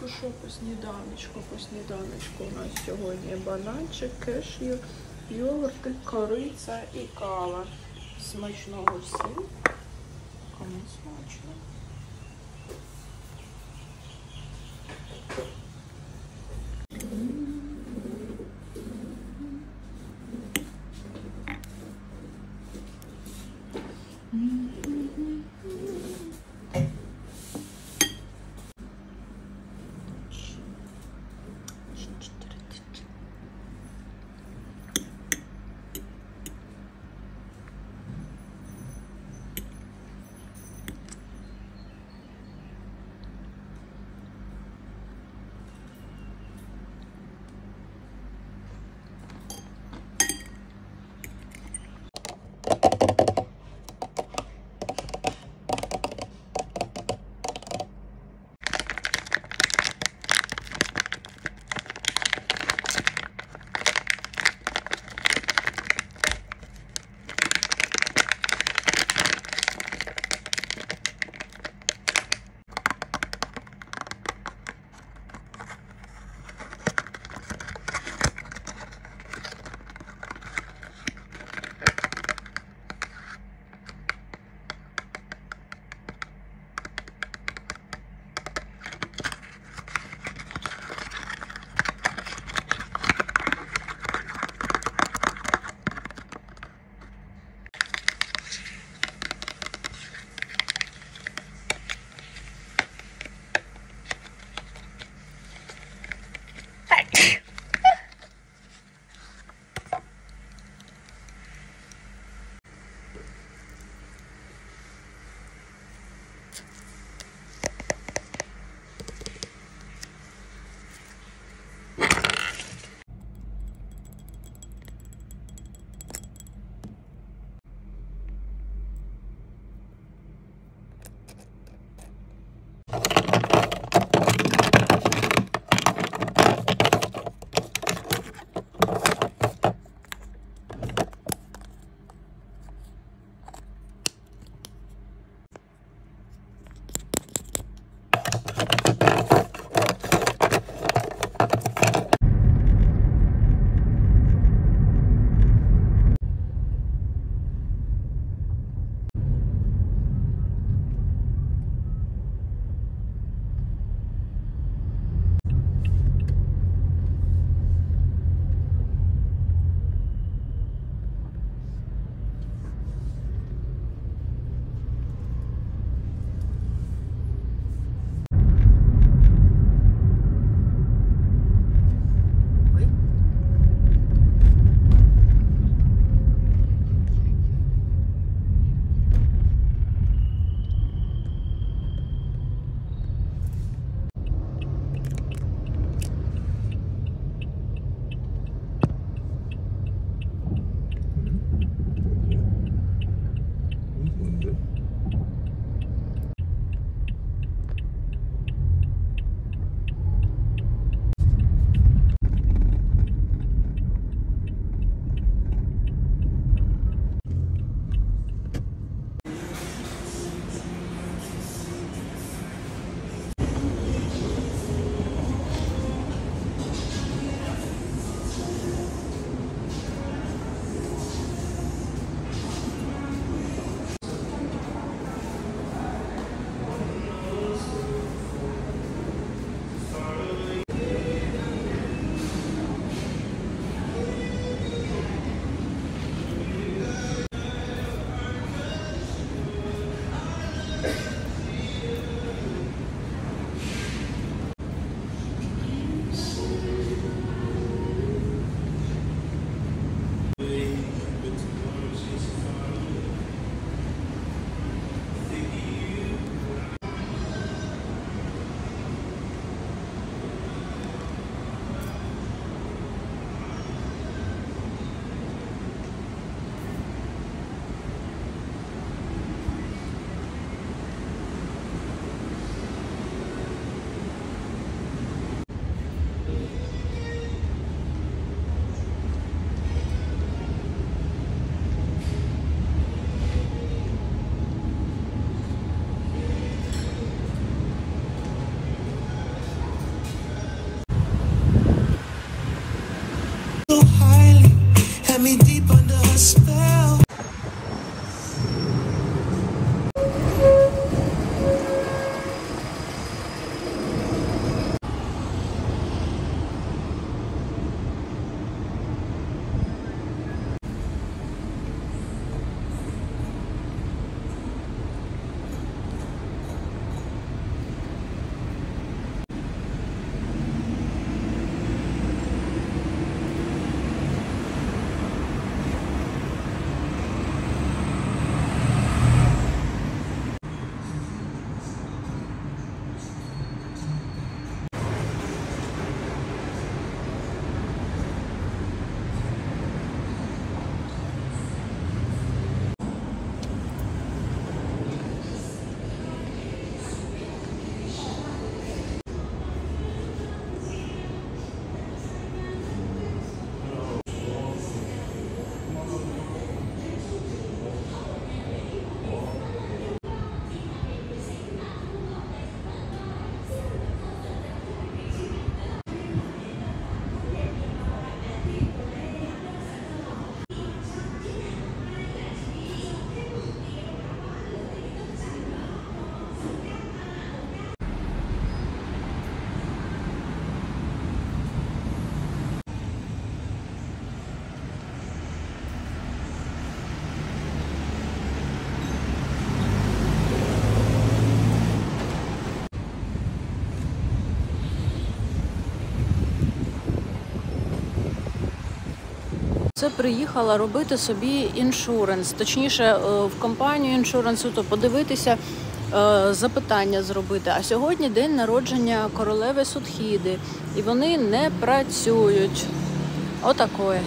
сніданочку, що по сніданочку? По сніданочку у нас сьогодні бананчик, кешю, йогурти, кориця і кава. Смачного всім. Кому смачно. Це приїхала робити собі іншуренс, точніше е, в компанію іншуренсу, то подивитися, е, запитання зробити. А сьогодні день народження королеви Судхіди, і вони не працюють. Отакое.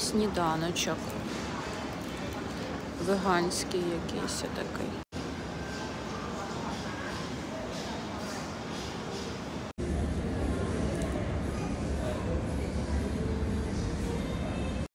Сніданочок. Веганський якийсь такий.